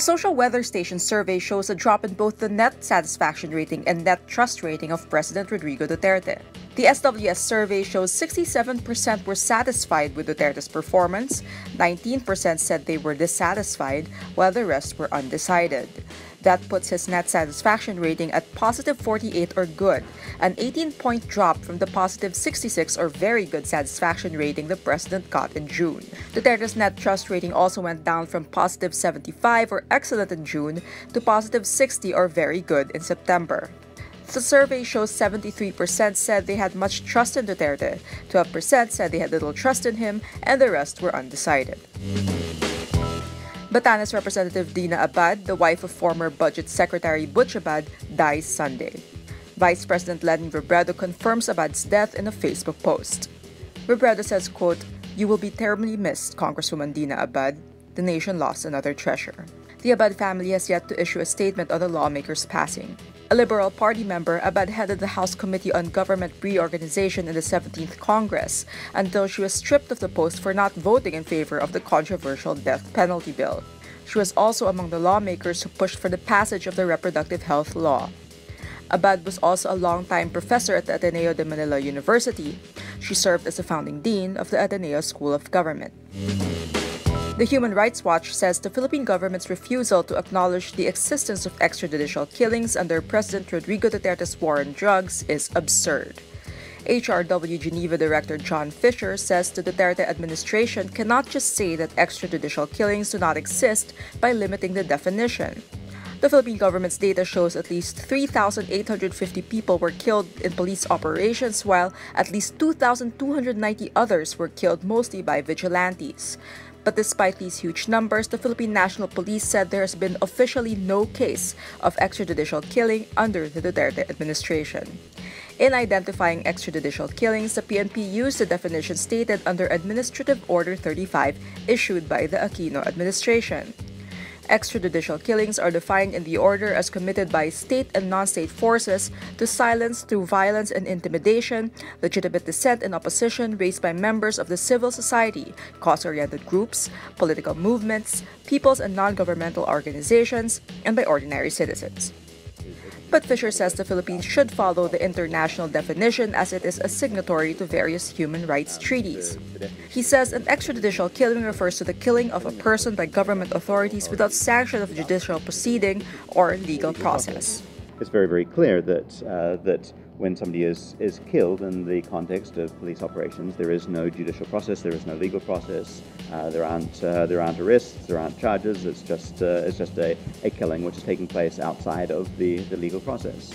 A social weather station survey shows a drop in both the net satisfaction rating and net trust rating of President Rodrigo Duterte. The SWS survey shows 67% were satisfied with Duterte's performance, 19% said they were dissatisfied, while the rest were undecided. That puts his net satisfaction rating at positive 48 or good, an 18 point drop from the positive 66 or very good satisfaction rating the president got in June. Duterte's net trust rating also went down from positive 75 or excellent in June to positive 60 or very good in September. The survey shows 73% said they had much trust in Duterte, 12% said they had little trust in him, and the rest were undecided. Batanes Representative Dina Abad, the wife of former Budget Secretary Butch Abad, dies Sunday. Vice President Leni Robredo confirms Abad's death in a Facebook post. Robredo says, quote, You will be terribly missed, Congresswoman Dina Abad. The nation lost another treasure. The Abad family has yet to issue a statement on the lawmaker's passing. A Liberal Party member, Abad headed the House Committee on Government Reorganization in the 17th Congress until she was stripped of the post for not voting in favor of the controversial death penalty bill. She was also among the lawmakers who pushed for the passage of the reproductive health law. Abad was also a longtime professor at the Ateneo de Manila University. She served as the founding dean of the Ateneo School of Government. The Human Rights Watch says the Philippine government's refusal to acknowledge the existence of extrajudicial killings under President Rodrigo Duterte's war on drugs is absurd. HRW Geneva Director John Fisher says the Duterte administration cannot just say that extrajudicial killings do not exist by limiting the definition. The Philippine government's data shows at least 3,850 people were killed in police operations, while at least 2,290 others were killed mostly by vigilantes. But despite these huge numbers, the Philippine National Police said there has been officially no case of extrajudicial killing under the Duterte administration. In identifying extrajudicial killings, the PNP used the definition stated under Administrative Order 35 issued by the Aquino administration. Extrajudicial killings are defined in the order as committed by state and non state forces to silence through violence and intimidation legitimate dissent and opposition raised by members of the civil society, cause oriented groups, political movements, peoples and non governmental organizations, and by ordinary citizens. But Fisher says the Philippines should follow the international definition as it is a signatory to various human rights treaties. He says an extrajudicial killing refers to the killing of a person by government authorities without sanction of judicial proceeding or legal process. It's very, very clear that uh, that when somebody is, is killed in the context of police operations, there is no judicial process, there is no legal process, uh, there aren't uh, there aren't arrests, there aren't charges. It's just uh, it's just a, a killing which is taking place outside of the, the legal process.